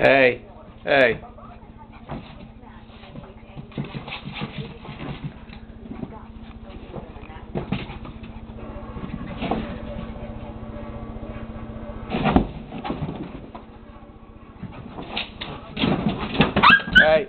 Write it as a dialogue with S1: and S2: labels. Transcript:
S1: Hey, hey. Hey.